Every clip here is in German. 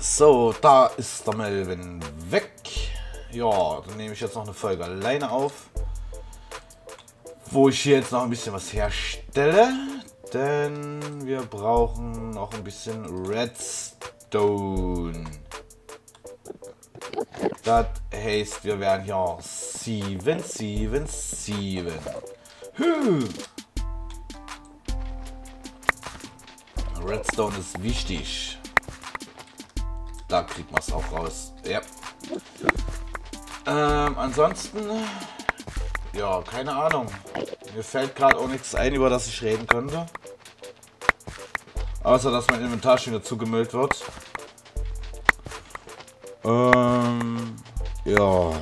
So, da ist der Melvin weg. Ja, dann nehme ich jetzt noch eine Folge alleine auf. Wo ich hier jetzt noch ein bisschen was herstelle. Denn wir brauchen noch ein bisschen Redstone. Das heißt, wir werden hier 7, 7, 7. Hü. Redstone ist wichtig. Da kriegt man es auch raus. Ja. Ähm, ansonsten, ja, keine Ahnung. Mir fällt gerade auch nichts ein, über das ich reden könnte. Außer, dass mein Inventar schon wieder zugemüllt wird. Ja.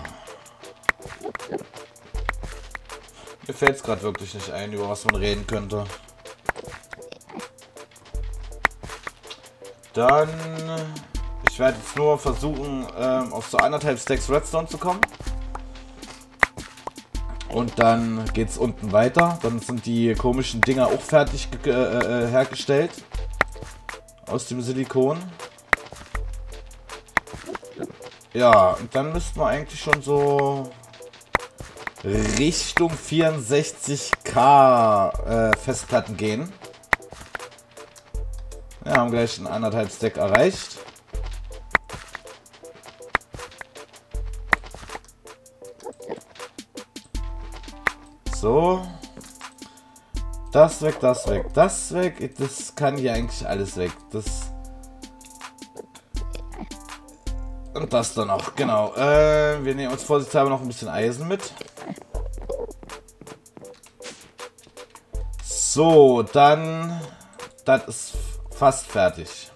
Mir fällt es gerade wirklich nicht ein, über was man reden könnte. Dann ich werde jetzt nur versuchen, ähm, auf so anderthalb Stacks Redstone zu kommen. Und dann geht es unten weiter. Dann sind die komischen Dinger auch fertig äh, äh, hergestellt. Aus dem Silikon. Ja, und dann müssten wir eigentlich schon so Richtung 64K äh, Festplatten gehen. Wir haben gleich einen anderthalb Stack erreicht. So. Das weg, das weg, das weg. Das kann hier eigentlich alles weg. Das. Und das dann noch, genau. Äh, wir nehmen uns vorsichtshalber noch ein bisschen Eisen mit. So, dann. Das ist fast fertig.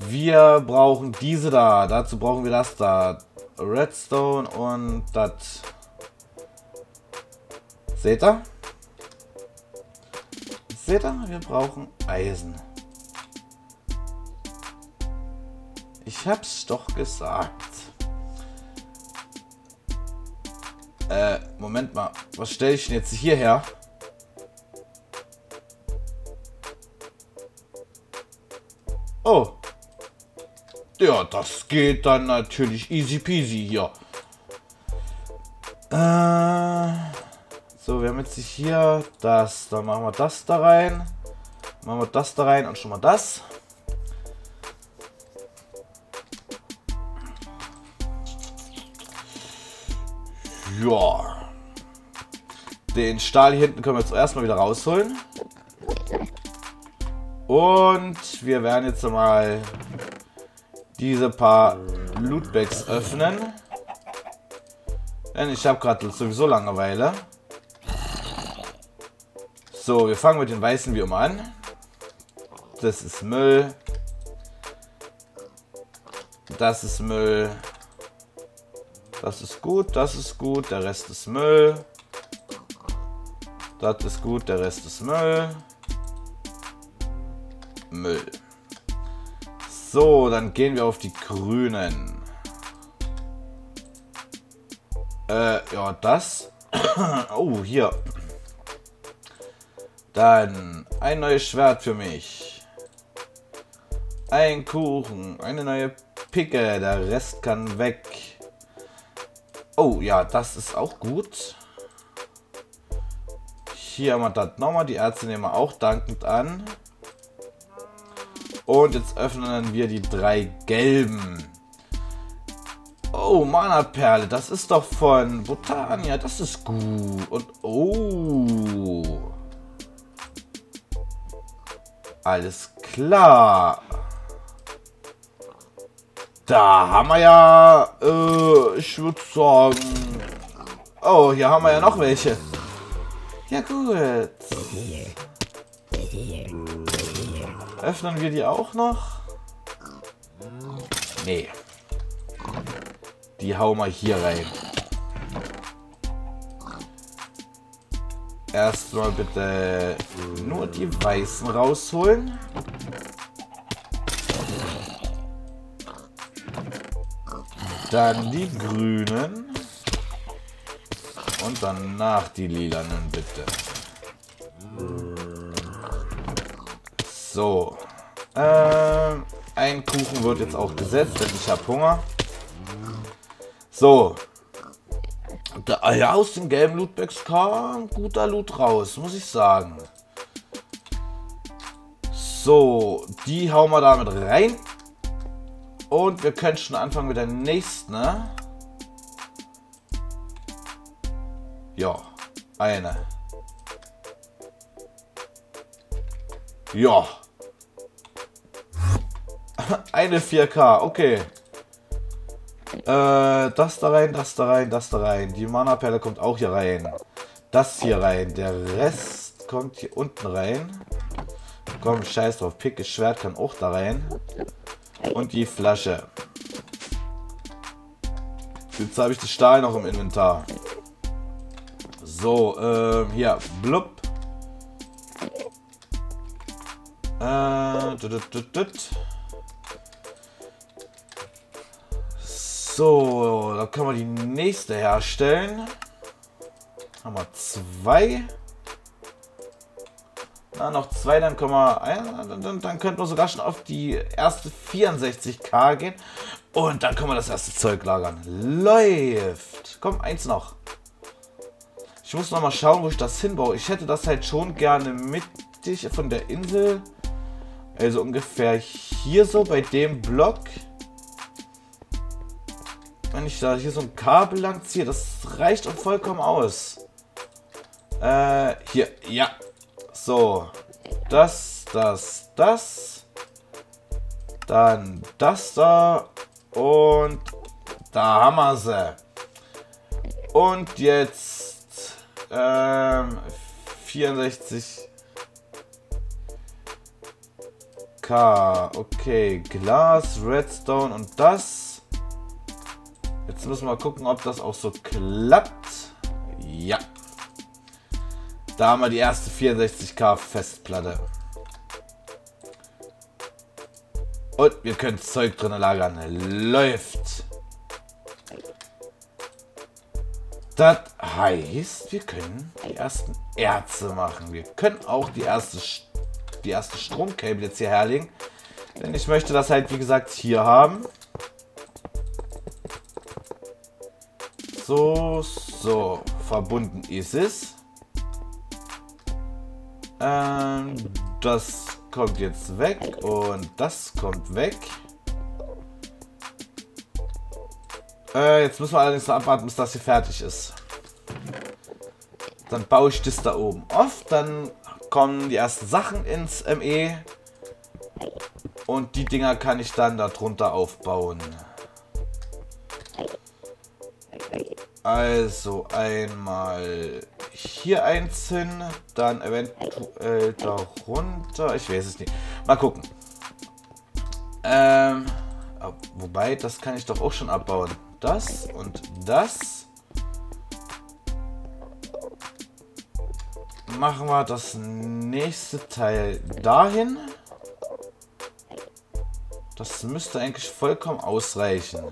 Wir brauchen diese da. Dazu brauchen wir das da. Redstone und das Seht ihr? Seht ihr? Wir brauchen Eisen. Ich hab's doch gesagt. Äh, Moment mal. Was stelle ich denn jetzt hierher? Oh. Ja, das geht dann natürlich easy peasy hier. Äh... So, wir haben jetzt hier das. Dann machen wir das da rein. Machen wir das da rein und schon mal das. Den Stahl hier hinten können wir jetzt erstmal wieder rausholen. Und wir werden jetzt mal diese paar Lootbags öffnen. Denn ich habe gerade sowieso Langeweile. So, wir fangen mit den weißen wie immer an. Das ist Müll. Das ist Müll. Das ist gut, das ist gut, der Rest ist Müll. Das ist gut, der Rest ist Müll. Müll. So, dann gehen wir auf die grünen. Äh, ja, das. oh, hier. Dann ein neues Schwert für mich. Ein Kuchen, eine neue Picke, der Rest kann weg. Oh ja, das ist auch gut. Hier haben wir das nochmal. Die Ärzte nehmen wir auch dankend an. Und jetzt öffnen wir die drei gelben. Oh, Mana-Perle. Das ist doch von Botania. Das ist gut. Und oh. Alles klar. Da haben wir ja, äh, ich würde sagen... Oh, hier haben wir ja noch welche. Ja gut. Öffnen wir die auch noch? Nee. Die hauen wir hier rein. Erstmal bitte nur die weißen rausholen. Dann die grünen. Und danach die lilanen, bitte. So. Ähm, ein Kuchen wird jetzt auch gesetzt, denn ich habe Hunger. So. Da, ja, aus den gelben Lootbags kam guter Loot raus, muss ich sagen. So, die hauen wir damit rein. Und wir können schon anfangen mit der nächsten, ne? Ja, eine. Ja. Eine 4K, okay. Äh, das da rein, das da rein, das da rein. Die Mana-Perle kommt auch hier rein. Das hier rein. Der Rest kommt hier unten rein. Komm, scheiß drauf. Pickes Schwert kann auch da rein. Und die Flasche. Jetzt habe ich das Stahl noch im Inventar. So, ähm, hier, blub. Äh, tut, tut, tut. So, da können wir die nächste herstellen. Haben wir zwei. Na, noch zwei, dann können wir, dann, dann, dann könnten wir sogar schon auf die erste 64k gehen. Und dann können wir das erste Zeug lagern. Läuft. Komm, eins noch. Ich muss noch mal schauen, wo ich das hinbaue. Ich hätte das halt schon gerne mittig von der Insel. Also ungefähr hier so bei dem Block. Wenn ich da hier so ein Kabel lang ziehe, das reicht auch vollkommen aus. Äh, hier, ja. So. Das, das, das. Dann das da. Und da haben wir sie. Und jetzt ähm, 64 K. Okay, Glas, Redstone und das. Jetzt müssen wir gucken, ob das auch so klappt. Ja. Da haben wir die erste 64K Festplatte. Und wir können Zeug drin lagern. Läuft. Das heißt, wir können die ersten Erze machen. Wir können auch die erste, die erste Stromkabel jetzt hier herlegen. Denn ich möchte das halt, wie gesagt, hier haben. So, so. Verbunden ist es. Ähm, das kommt jetzt weg und das kommt weg. Äh, jetzt müssen wir allerdings noch abwarten, bis das hier fertig ist. Dann baue ich das da oben auf. Dann kommen die ersten Sachen ins ME. Und die Dinger kann ich dann darunter aufbauen. Also einmal hier eins hin, dann eventuell darunter. Ich weiß es nicht. Mal gucken. Ähm, wobei, das kann ich doch auch schon abbauen das und das. Machen wir das nächste Teil dahin. Das müsste eigentlich vollkommen ausreichen.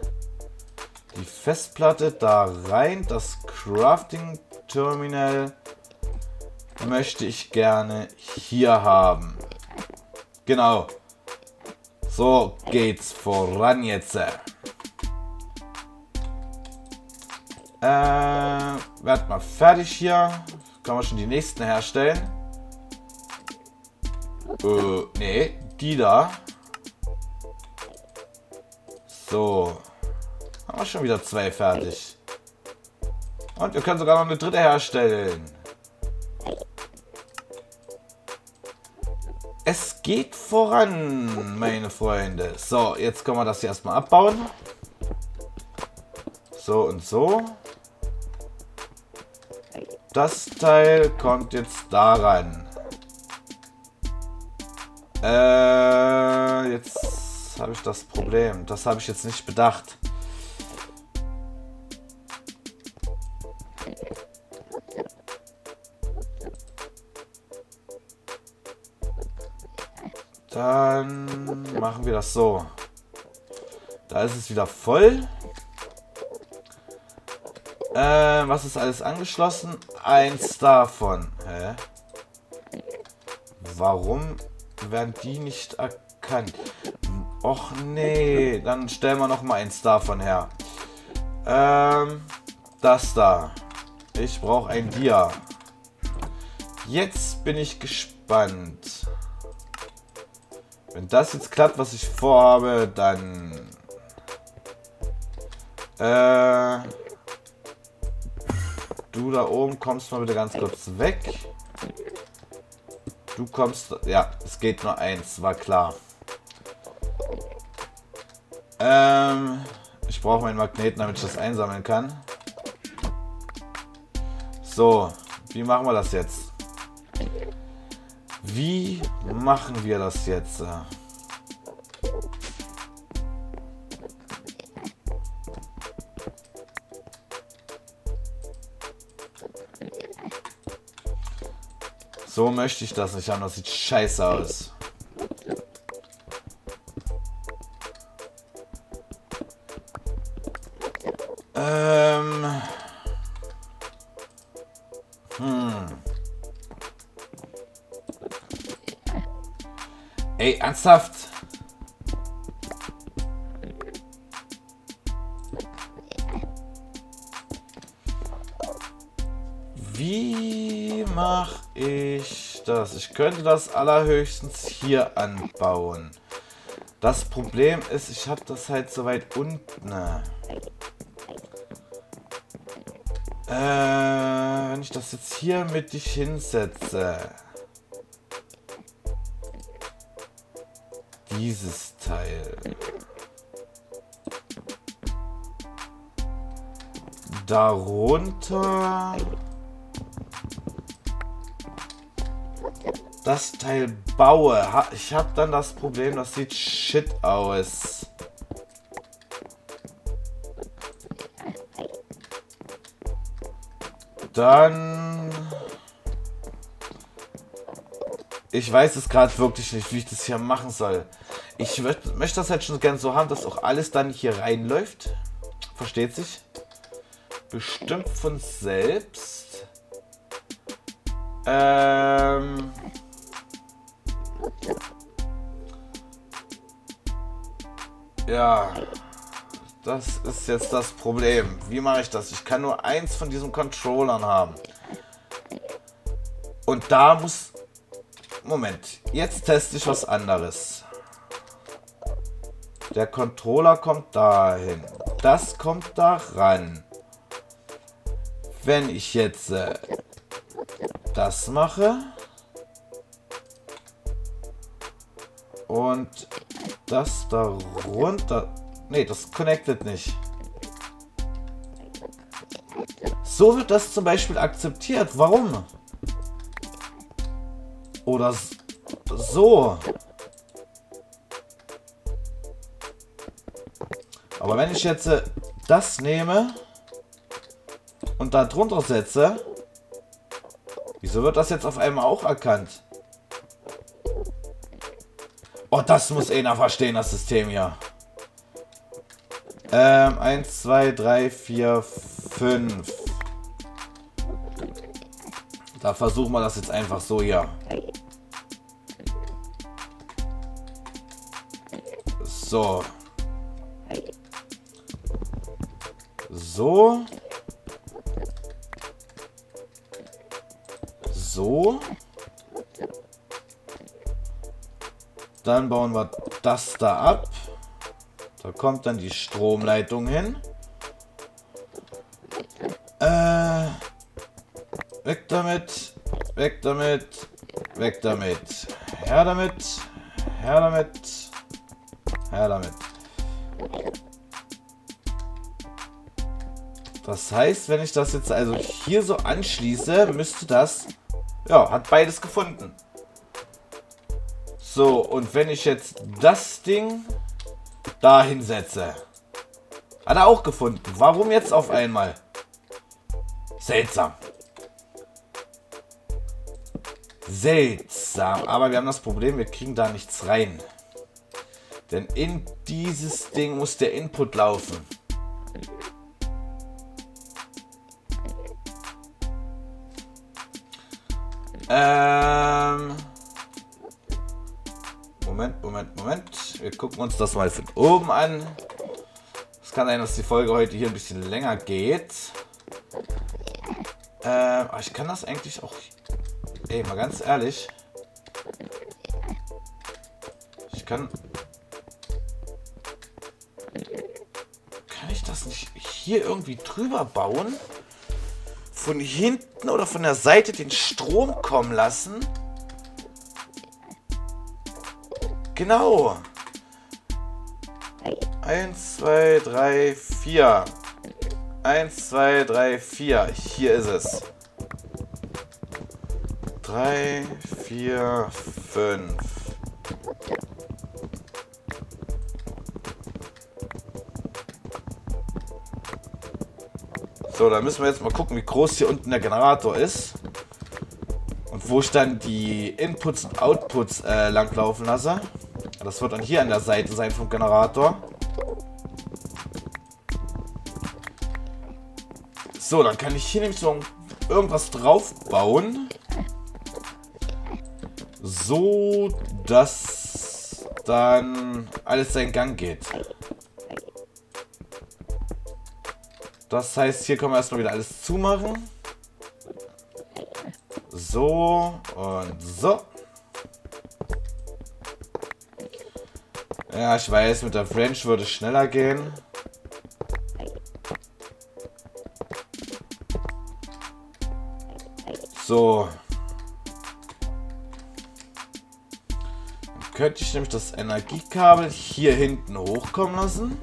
Die Festplatte da rein. Das Crafting Terminal möchte ich gerne hier haben. Genau. So geht's voran jetzt. Äh, werd mal fertig hier. Können wir schon die nächsten herstellen. Äh, nee, die da. So. Haben wir schon wieder zwei fertig. Und wir können sogar noch eine dritte herstellen. Es geht voran, meine Freunde. So, jetzt können wir das hier erstmal abbauen. So und so. Das Teil kommt jetzt daran. Äh, jetzt habe ich das Problem. Das habe ich jetzt nicht bedacht. Dann machen wir das so. Da ist es wieder voll. Äh, was ist alles angeschlossen? Eins davon. Hä? Warum werden die nicht erkannt? Och nee, dann stellen wir noch mal eins davon her. Ähm, das da. Ich brauche ein Dia. Jetzt bin ich gespannt. Wenn das jetzt klappt, was ich vorhabe, dann... Äh... Du da oben kommst mal bitte ganz kurz weg. Du kommst... Ja, es geht nur eins, war klar. Ähm... Ich brauche meinen Magneten, damit ich das einsammeln kann. So, wie machen wir das jetzt? Wie machen wir das jetzt? So möchte ich das nicht haben. Das sieht scheiße aus. Ähm. Hm. Ey, ernsthaft? Das? Ich könnte das allerhöchstens hier anbauen. Das Problem ist, ich habe das halt so weit unten. Äh, wenn ich das jetzt hier mit dich hinsetze. Dieses Teil. Darunter. Das Teil baue. Ich habe dann das Problem, das sieht shit aus. Dann... Ich weiß es gerade wirklich nicht, wie ich das hier machen soll. Ich möchte das halt schon gerne so haben, dass auch alles dann hier reinläuft. Versteht sich? Bestimmt von selbst. Ähm... Ja, das ist jetzt das Problem. Wie mache ich das? Ich kann nur eins von diesen Controllern haben. Und da muss... Moment, jetzt teste ich was anderes. Der Controller kommt dahin. Das kommt da ran. Wenn ich jetzt äh, das mache und das da runter Nee, das connectet nicht. So wird das zum Beispiel akzeptiert. Warum? Oder so. Aber wenn ich jetzt äh, das nehme und da drunter setze, wieso wird das jetzt auf einmal auch erkannt? Oh, das muss einer verstehen, das System hier. Ähm, 1, 2, 3, 4, 5. Da versuchen wir das jetzt einfach so hier. So. So. So. Dann bauen wir das da ab. Da kommt dann die Stromleitung hin. Äh, weg damit, weg damit, weg damit. Her damit, her damit, her damit. Das heißt, wenn ich das jetzt also hier so anschließe, müsste das... Ja, hat beides gefunden. So, und wenn ich jetzt das Ding da hinsetze. Hat er auch gefunden. Warum jetzt auf einmal? Seltsam. Seltsam. Aber wir haben das Problem, wir kriegen da nichts rein. Denn in dieses Ding muss der Input laufen. Äh... Wir gucken uns das mal von oben an. Es kann sein, dass die Folge heute hier ein bisschen länger geht. Ähm, ich kann das eigentlich auch... Ey, mal ganz ehrlich. Ich kann... Kann ich das nicht hier irgendwie drüber bauen? Von hinten oder von der Seite den Strom kommen lassen? Genau. Eins, zwei, drei, vier. Eins, zwei, drei, vier. Hier ist es. Drei, vier, fünf. So, dann müssen wir jetzt mal gucken, wie groß hier unten der Generator ist. Und wo ich dann die Inputs und Outputs äh, langlaufen lasse. Das wird dann hier an der Seite sein vom Generator. So, dann kann ich hier nämlich so irgendwas drauf bauen. So, dass dann alles seinen Gang geht. Das heißt, hier können wir erstmal wieder alles zumachen. So und so. Ja, ich weiß, mit der French würde es schneller gehen. So. Dann könnte ich nämlich das Energiekabel hier hinten hochkommen lassen.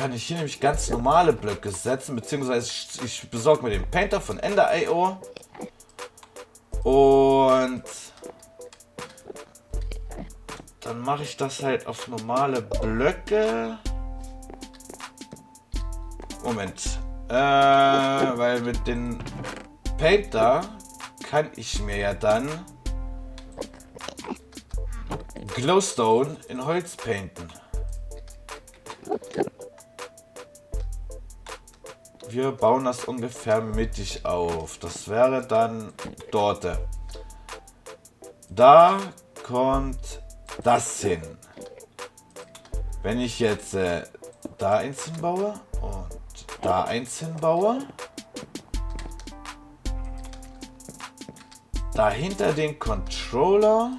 kann ich hier nämlich ganz normale Blöcke setzen, beziehungsweise ich besorge mir den Painter von Ender.io und dann mache ich das halt auf normale Blöcke. Moment. Äh, weil mit den Painter kann ich mir ja dann Glowstone in Holz painten. Wir bauen das ungefähr mittig auf. Das wäre dann dort. Da kommt das hin. Wenn ich jetzt äh, da eins hinbaue und da eins hinbaue, dahinter den Controller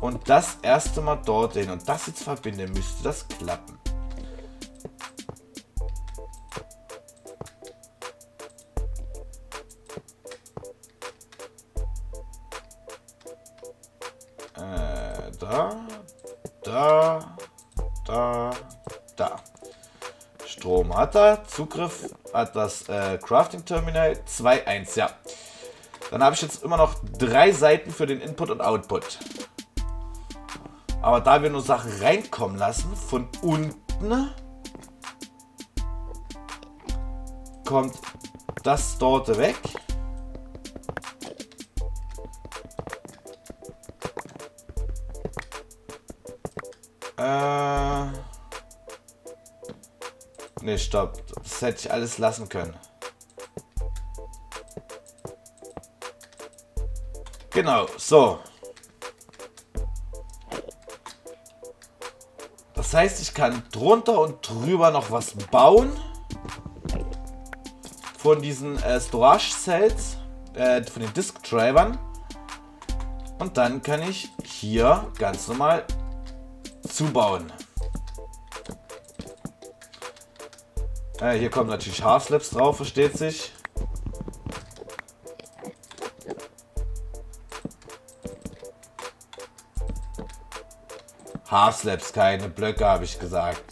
und das erste Mal dorthin und das jetzt verbinde, müsste das klappen. Hat er. Zugriff hat das äh, Crafting Terminal 2.1, ja. Dann habe ich jetzt immer noch drei Seiten für den Input und Output. Aber da wir nur Sachen reinkommen lassen, von unten kommt das dort weg. Äh... Ne, stopp. Das hätte ich alles lassen können. Genau, so. Das heißt, ich kann drunter und drüber noch was bauen. Von diesen äh, Storage Cells, äh, von den Disk Drivern. Und dann kann ich hier ganz normal zubauen. Ja, hier kommen natürlich Half-Slaps drauf, versteht sich. Half-Slaps, keine Blöcke, habe ich gesagt.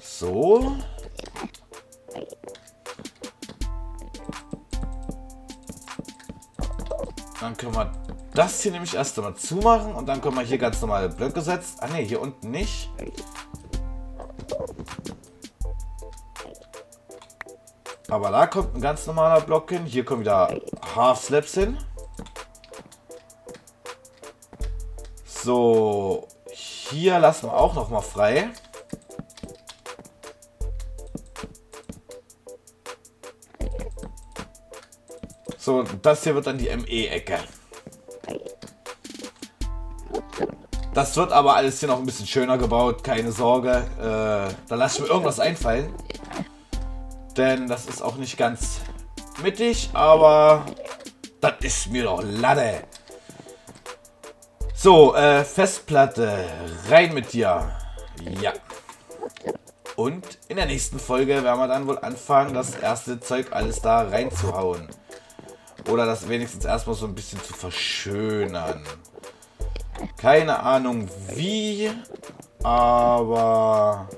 So. Dann können wir das hier nämlich erst einmal zumachen und dann können wir hier ganz normale Blöcke setzen. Ah ne, hier unten nicht. Aber da kommt ein ganz normaler Block hin. Hier kommen wieder Half Slaps hin. So, hier lassen wir auch nochmal frei. So, das hier wird dann die ME-Ecke. Das wird aber alles hier noch ein bisschen schöner gebaut, keine Sorge. Äh, da lasse ich mir irgendwas einfallen. Denn das ist auch nicht ganz mittig, aber das ist mir doch Lade. So, äh, Festplatte, rein mit dir. Ja. Und in der nächsten Folge werden wir dann wohl anfangen, das erste Zeug alles da reinzuhauen. Oder das wenigstens erstmal so ein bisschen zu verschönern. Keine Ahnung wie, aber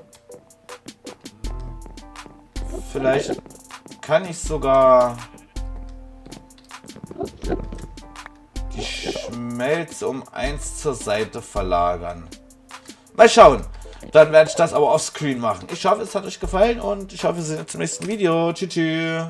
vielleicht kann ich sogar die Schmelze um eins zur Seite verlagern. Mal schauen. Dann werde ich das aber offscreen machen. Ich hoffe, es hat euch gefallen und ich hoffe, wir sehen uns im nächsten Video. Tschüss. tschüss.